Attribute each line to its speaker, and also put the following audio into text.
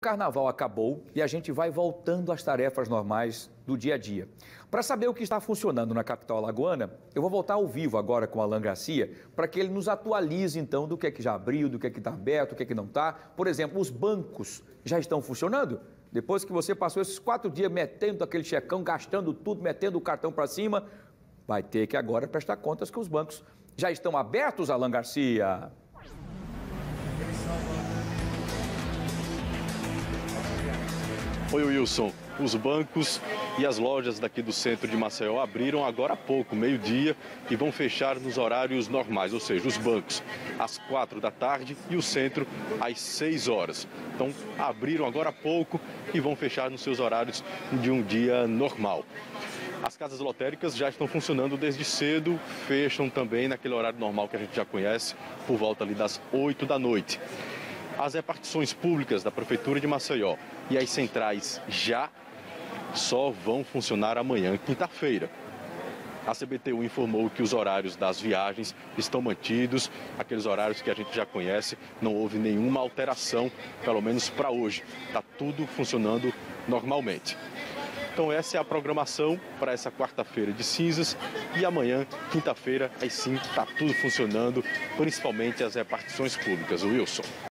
Speaker 1: O carnaval acabou e a gente vai voltando às tarefas normais do dia a dia. Para saber o que está funcionando na capital alagoana, eu vou voltar ao vivo agora com Alan Garcia para que ele nos atualize então do que é que já abriu, do que é que está aberto, do que é que não está. Por exemplo, os bancos já estão funcionando? Depois que você passou esses quatro dias metendo aquele checão, gastando tudo, metendo o cartão para cima, vai ter que agora prestar contas que os bancos já estão abertos, Alan Garcia.
Speaker 2: Oi, Wilson. Os bancos e as lojas daqui do centro de Maceió abriram agora há pouco, meio-dia, e vão fechar nos horários normais, ou seja, os bancos às quatro da tarde e o centro às seis horas. Então, abriram agora há pouco e vão fechar nos seus horários de um dia normal. As casas lotéricas já estão funcionando desde cedo, fecham também naquele horário normal que a gente já conhece, por volta ali das 8 da noite. As repartições públicas da Prefeitura de Maceió e as centrais já só vão funcionar amanhã, quinta-feira. A CBTU informou que os horários das viagens estão mantidos, aqueles horários que a gente já conhece, não houve nenhuma alteração, pelo menos para hoje. Está tudo funcionando normalmente. Então essa é a programação para essa quarta-feira de cinzas e amanhã, quinta-feira, aí sim está tudo funcionando, principalmente as repartições públicas. Wilson.